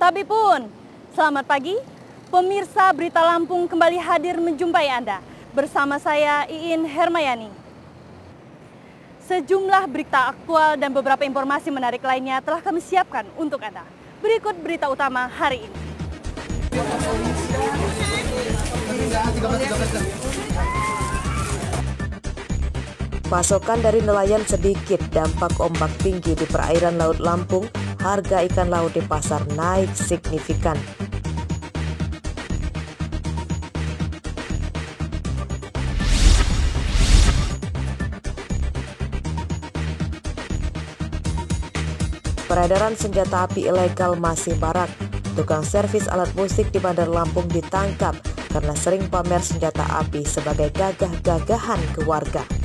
Sabipun, selamat pagi. Pemirsa Berita Lampung kembali hadir menjumpai Anda. Bersama saya Iin Hermayani. Sejumlah berita aktual dan beberapa informasi menarik lainnya telah kami siapkan untuk Anda. Berikut berita utama hari ini. Pasokan dari nelayan sedikit, dampak ombak tinggi di perairan Laut Lampung, harga ikan laut di pasar naik signifikan. Peredaran senjata api ilegal masih barak. Tukang servis alat musik di Bandar Lampung ditangkap karena sering pamer senjata api sebagai gagah-gagahan ke warga.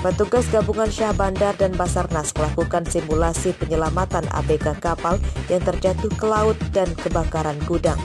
Petugas gabungan Syah Bandar dan Basarnas melakukan simulasi penyelamatan ABK kapal yang terjatuh ke laut dan kebakaran gudang.